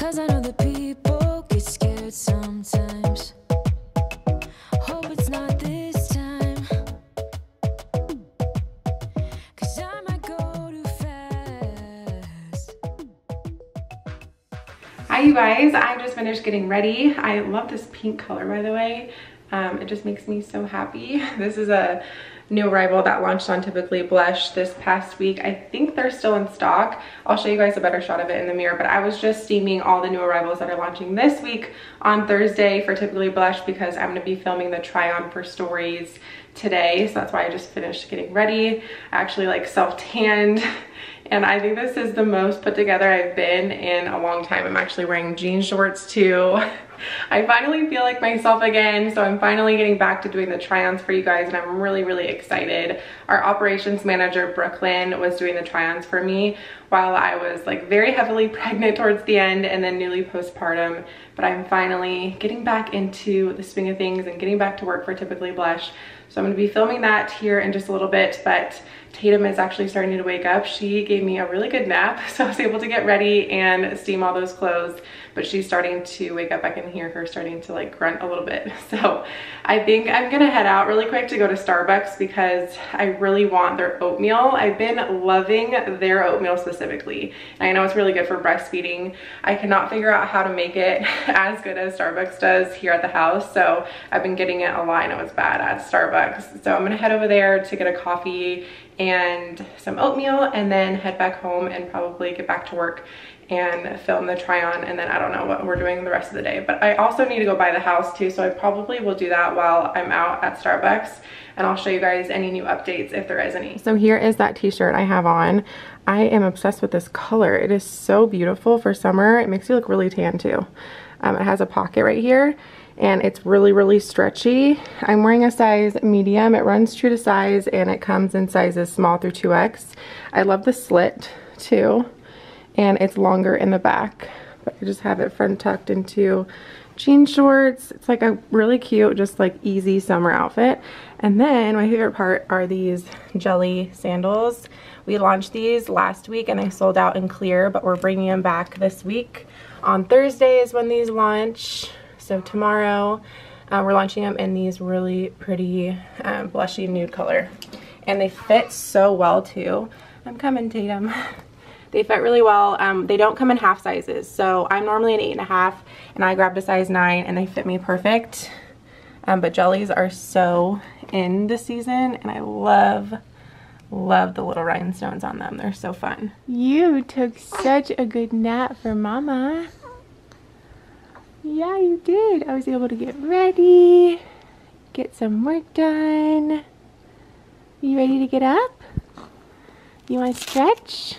Cause I know that people get scared sometimes. Hope it's not this time. Cause I might go too fast. Hi, you guys. I just finished getting ready. I love this pink color, by the way. Um, it just makes me so happy. This is a new arrival that launched on Typically Blush this past week. I think they're still in stock. I'll show you guys a better shot of it in the mirror, but I was just steaming all the new arrivals that are launching this week on Thursday for Typically Blush because I'm gonna be filming the try on for stories today. So that's why I just finished getting ready. I actually like self-tanned and I think this is the most put together I've been in a long time. I'm actually wearing jean shorts too. I finally feel like myself again, so I'm finally getting back to doing the try-ons for you guys and I'm really, really excited. Our operations manager, Brooklyn, was doing the try-ons for me while I was like very heavily pregnant towards the end and then newly postpartum, but I'm finally getting back into the swing of things and getting back to work for Typically Blush. So I'm gonna be filming that here in just a little bit, but Tatum is actually starting to wake up. She gave me a really good nap, so I was able to get ready and steam all those clothes, but she's starting to wake up. I can hear her starting to like grunt a little bit. So I think I'm gonna head out really quick to go to Starbucks because I really want their oatmeal. I've been loving their oatmeal specifically. And I know it's really good for breastfeeding. I cannot figure out how to make it as good as Starbucks does here at the house. So I've been getting it a lot. I know it's bad at Starbucks. So I'm gonna head over there to get a coffee and some oatmeal and then head back home and probably get back to work and film the try on and then I don't know what we're doing the rest of the day. But I also need to go buy the house too, so I probably will do that while I'm out at Starbucks and I'll show you guys any new updates if there is any. So here is that t-shirt I have on. I am obsessed with this color. It is so beautiful for summer. It makes you look really tan too. Um, it has a pocket right here and it's really, really stretchy. I'm wearing a size medium. It runs true to size and it comes in sizes small through 2X. I love the slit too and it's longer in the back. But I just have it front tucked into jean shorts. It's like a really cute, just like easy summer outfit. And then my favorite part are these jelly sandals. We launched these last week and they sold out in clear, but we're bringing them back this week. On Thursday is when these launch. So tomorrow uh, we're launching them in these really pretty um, blushy nude color. And they fit so well too. I'm coming Tatum. they fit really well. Um, they don't come in half sizes. So I'm normally an eight and a half and I grabbed a size nine and they fit me perfect. Um, but jellies are so in the season and I love love the little rhinestones on them. They're so fun. You took such a good nap for mama. Yeah, you did. I was able to get ready, get some work done. You ready to get up? You want to stretch?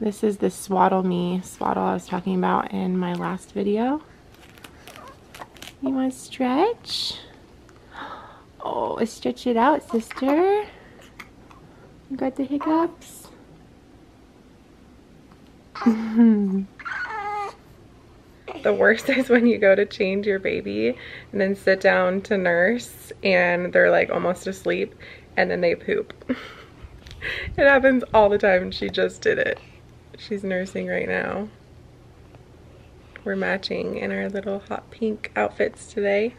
This is the Swaddle Me swaddle I was talking about in my last video. You want to stretch? Oh, stretch it out, sister. You got the hiccups? the worst is when you go to change your baby and then sit down to nurse and they're like almost asleep and then they poop. it happens all the time and she just did it. She's nursing right now. We're matching in our little hot pink outfits today.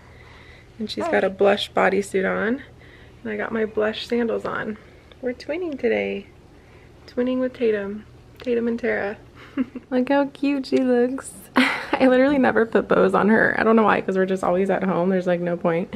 And she's got a oh. blush bodysuit on. And I got my blush sandals on. We're twinning today. Twinning with Tatum. Tatum and Tara. Look how cute she looks. I literally never put bows on her. I don't know why, because we're just always at home. There's like no point.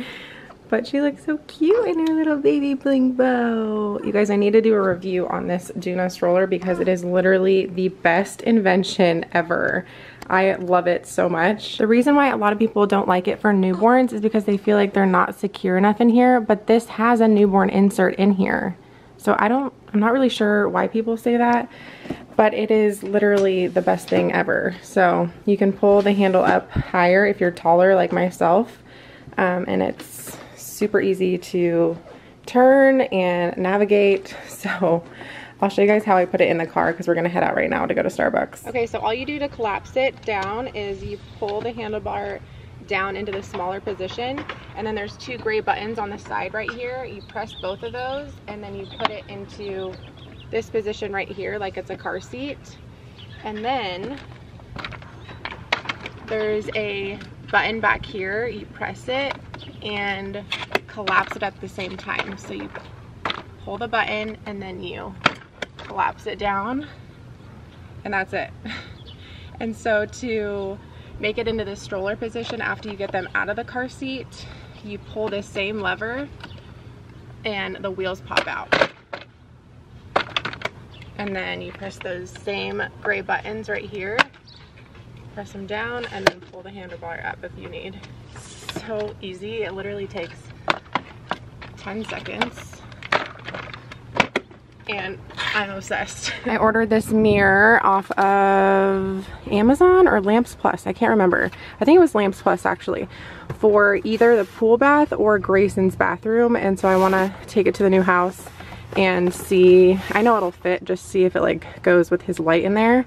But she looks so cute in her little baby bling bow. You guys, I need to do a review on this Doona stroller because it is literally the best invention ever. I love it so much. The reason why a lot of people don't like it for newborns is because they feel like they're not secure enough in here, but this has a newborn insert in here. So I don't, I'm not really sure why people say that, but it is literally the best thing ever. So you can pull the handle up higher if you're taller like myself, um, and it's super easy to turn and navigate. So I'll show you guys how I put it in the car because we're gonna head out right now to go to Starbucks. Okay, so all you do to collapse it down is you pull the handlebar down into the smaller position and then there's two gray buttons on the side right here. You press both of those and then you put it into this position right here like it's a car seat. And then there's a button back here. You press it and collapse it at the same time. So you pull the button and then you collapse it down and that's it. And so to make it into the stroller position after you get them out of the car seat, you pull this same lever and the wheels pop out. And then you press those same gray buttons right here. Press them down and then pull the handlebar up if you need. So easy, it literally takes 10 seconds and I'm obsessed. I ordered this mirror off of Amazon or Lamps Plus. I can't remember. I think it was Lamps Plus actually for either the pool bath or Grayson's bathroom. And so I want to take it to the new house and see, I know it'll fit, just see if it like goes with his light in there.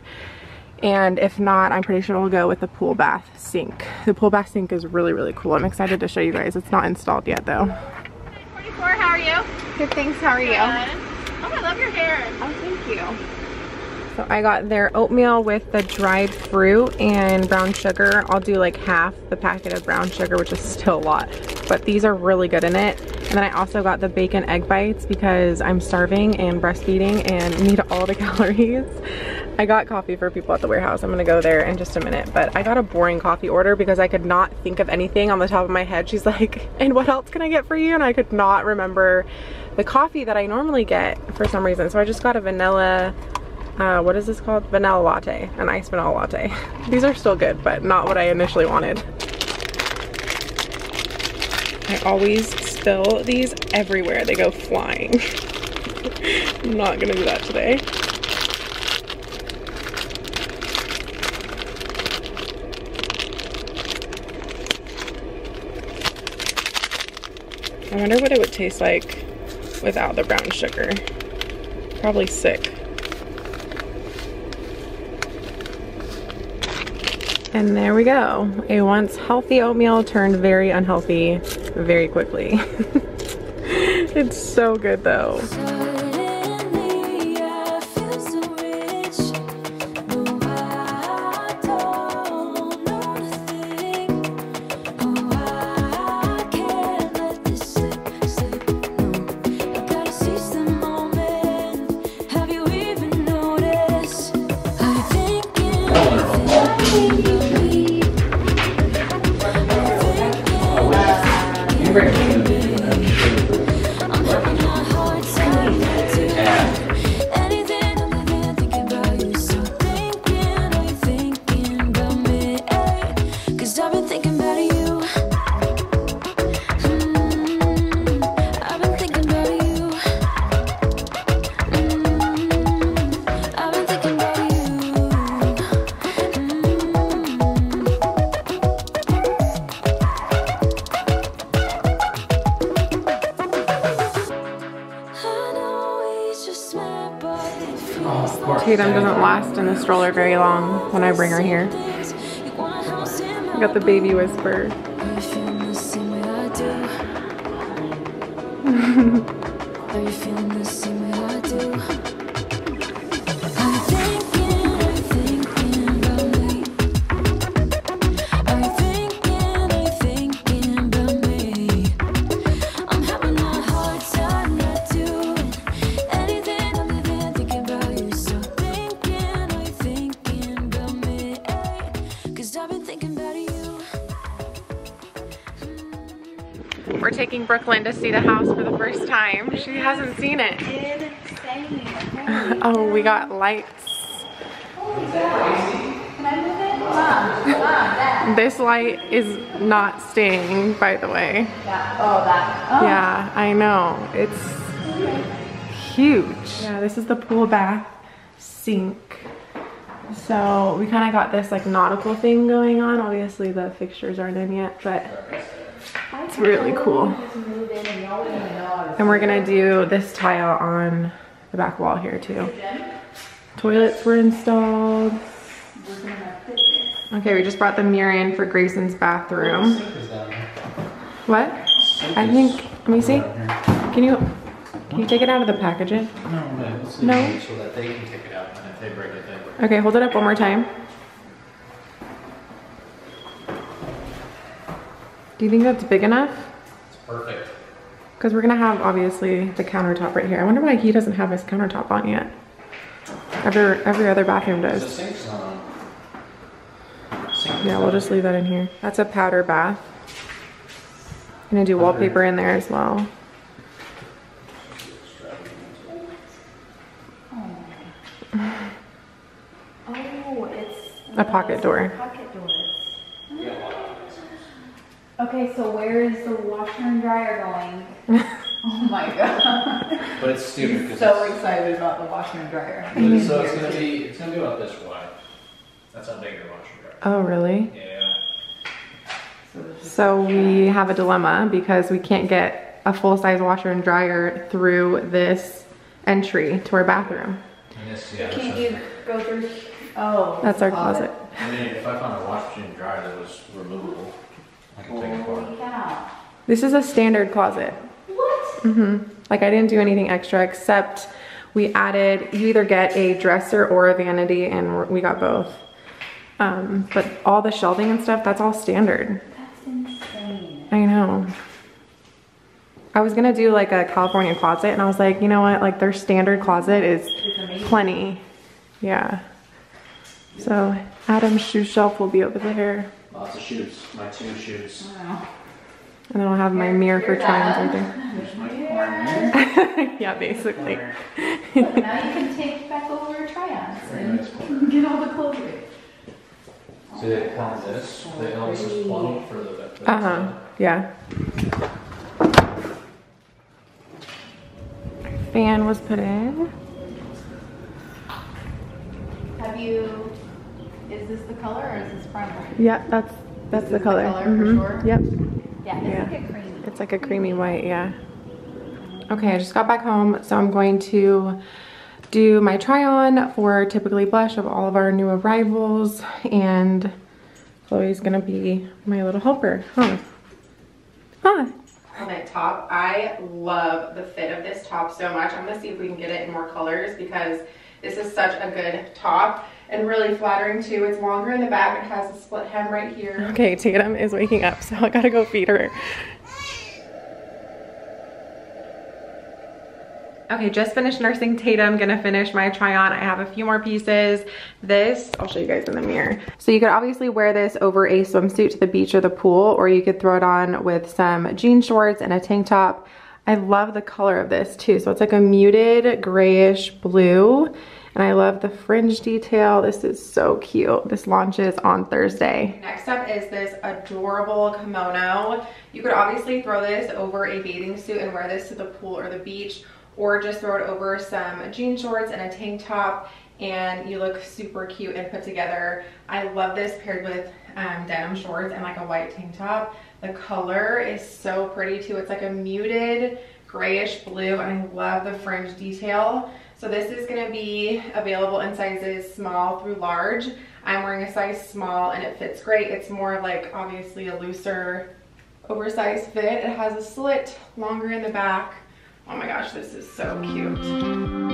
And if not, I'm pretty sure it'll go with the pool bath sink. The pool bath sink is really, really cool. I'm excited to show you guys. It's not installed yet though. 44, how are you? Good, thanks. How are you? Good. Oh, I love your hair. Oh, thank you. So I got their oatmeal with the dried fruit and brown sugar. I'll do like half the packet of brown sugar, which is still a lot, but these are really good in it. And then I also got the bacon egg bites because I'm starving and breastfeeding and need all the calories. I got coffee for people at the warehouse. I'm gonna go there in just a minute, but I got a boring coffee order because I could not think of anything on the top of my head. She's like, and what else can I get for you? And I could not remember the coffee that I normally get for some reason. So I just got a vanilla, uh, what is this called? Vanilla latte, an iced vanilla latte. These are still good, but not what I initially wanted. I always spill these everywhere. They go flying. I'm not gonna do that today. I wonder what it would taste like without the brown sugar. Probably sick. And there we go. A once healthy oatmeal turned very unhealthy very quickly. it's so good though. Tatum doesn't last in the stroller very long when I bring her here. I got the baby whisper. We're taking Brooklyn to see the house for the first time. She hasn't seen it. oh, we got lights. this light is not staying, by the way. That. Yeah, I know. It's huge. Yeah, this is the pool bath sink. So we kind of got this like nautical thing going on. Obviously the fixtures aren't in yet, but it's really cool. And we're gonna do this tile on the back wall here too. Toilets were installed. Okay, we just brought the mirror in for Grayson's bathroom. What? I think, let me see. Can you, can you take it out of the packaging? No, No? So that they can take it out, and if they break it, they break it. Okay, hold it up one more time. Do you think that's big enough? It's perfect. Because we're gonna have obviously the countertop right here. I wonder why he doesn't have his countertop on yet. Every every other bathroom The does. sink's on. Yeah, we'll just leave that in here. That's a powder bath. Gonna do wallpaper in there as well. Oh, it's. A pocket door. Pocket doors. Okay, so where is the washer and dryer going? Oh my god. But it's stupid He's because so it's, excited about the washer and dryer. but it's- so it's gonna be it's gonna be about this wide. That's how big your washer dryer. Oh, really? Yeah. So So we have a dilemma because we can't get a full-size washer and dryer through this entry to our bathroom. And this, yeah. Can't you go through? Oh. That's our closet. I mean, if I found a washer and dryer that was removable, I could take it apart. This is a standard closet. What? hmm Like I didn't do anything extra except we added, you either get a dresser or a vanity and we got both. Um, but all the shelving and stuff, that's all standard. That's insane. I know. I was gonna do like a California closet and I was like, you know what, like their standard closet is plenty. Yeah. So Adam's shoe shelf will be over there. Lots of shoots, my two shoots. Wow. And then I'll have my mirror for Here's try-ons. There's my corner. yeah, basically. corner. Now you can take back over try-ons and nice get all the clothing. See, they have this, the Elvis plum for the. the- Uh-huh, yeah. Fan was put in. Have you, is this the color or is this primer? Yeah, that's, that's This the is the color. color for Mhm, sure? Yep, Yeah, it's Yeah. like a creamy. it's like a creamy white, yeah. Okay, I just got back home, so I'm going to do my try on for Typically Blush of all of our new arrivals, and Chloe's gonna be my little helper, huh? Huh. On that top, I love the fit of this top so much. I'm gonna see if we can get it in more colors because this is such a good top and really flattering too. It's longer in the back. It has a split hem right here. Okay, Tatum is waking up, so I gotta go feed her. Okay, just finished nursing Tatum. Gonna finish my try on. I have a few more pieces. This, I'll show you guys in the mirror. So you could obviously wear this over a swimsuit to the beach or the pool, or you could throw it on with some jean shorts and a tank top. I love the color of this too. So it's like a muted grayish blue. And I love the fringe detail. This is so cute. This launches on Thursday. Next up is this adorable kimono. You could obviously throw this over a bathing suit and wear this to the pool or the beach or just throw it over some jean shorts and a tank top and you look super cute and put together. I love this paired with um, denim shorts and like a white tank top. The color is so pretty too. It's like a muted grayish blue and I love the fringe detail. So this is gonna be available in sizes small through large. I'm wearing a size small and it fits great. It's more like obviously a looser oversized fit. It has a slit longer in the back. Oh my gosh, this is so cute.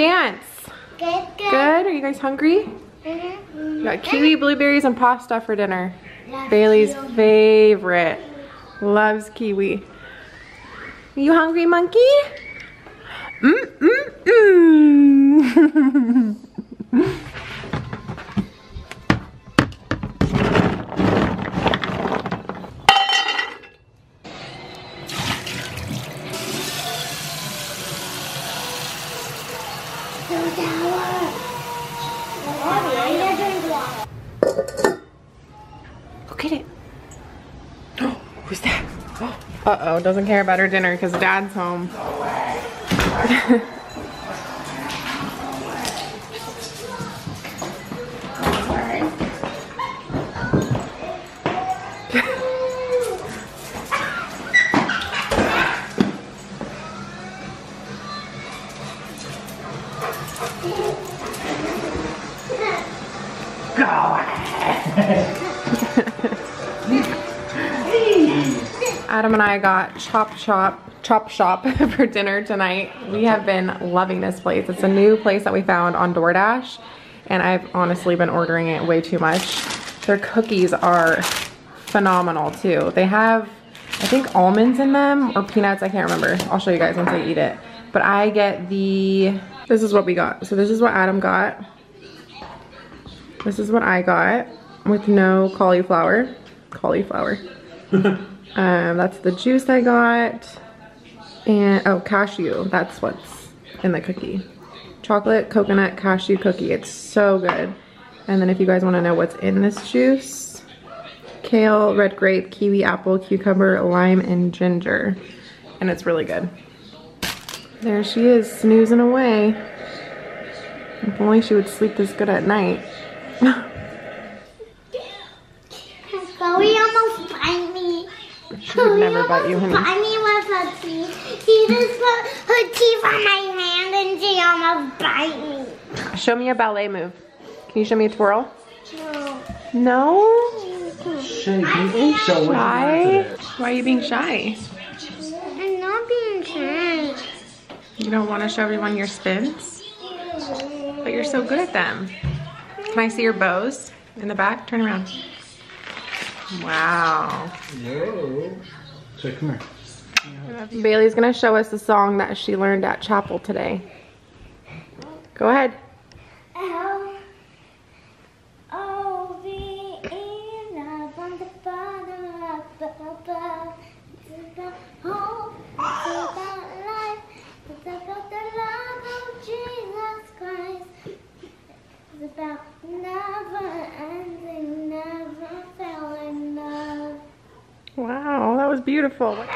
Dance? Good, good. Good? Are you guys hungry? Mhm. We got kiwi, blueberries, and pasta for dinner. Love Bailey's you. favorite. Loves kiwi. You hungry, monkey? Mm, mm, mm. Uh-oh, doesn't care about her dinner because dad's home. Adam and I got Chop Chop Chop Shop for dinner tonight. We have been loving this place. It's a new place that we found on DoorDash and I've honestly been ordering it way too much. Their cookies are phenomenal too. They have I think almonds in them or peanuts, I can't remember. I'll show you guys once I eat it. But I get the, this is what we got. So this is what Adam got. This is what I got with no cauliflower. Cauliflower. Um, that's the juice I got. And, oh, cashew. That's what's in the cookie. Chocolate coconut cashew cookie. It's so good. And then if you guys want to know what's in this juice, kale, red grape, kiwi, apple, cucumber, lime, and ginger. And it's really good. There she is, snoozing away. If only she would sleep this good at night. Chloe almost bite me. She would never bite you, honey. Bite me with her teeth. She just put her teeth on my hand and she almost bite me. Show me a ballet move. Can you show me a twirl? No. No? Shaky. So Shy? Why are you being shy? I'm not being shy. You don't want to show everyone your spins? But you're so good at them. Can I see your bows in the back? Turn around. Wow. Whoa. So come here. Bailey's gonna show us the song that she learned at chapel today. Go ahead. L O V E love on the bottom up above. It's about hope, it's about life, it's about the love of Jesus Christ. It's about never beautiful.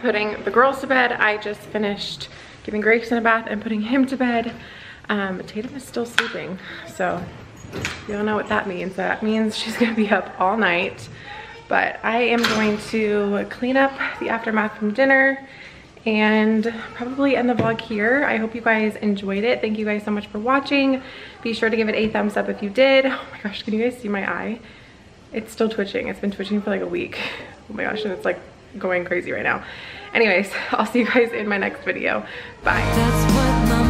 Putting the girls to bed. I just finished giving Grayson a bath and putting him to bed. Um, Tatum is still sleeping, so you don't know what that means. That means she's gonna be up all night. But I am going to clean up the aftermath from dinner and probably end the vlog here. I hope you guys enjoyed it. Thank you guys so much for watching. Be sure to give it a thumbs up if you did. Oh my gosh, can you guys see my eye? It's still twitching. It's been twitching for like a week. Oh my gosh, and it's like going crazy right now. Anyways, I'll see you guys in my next video. Bye.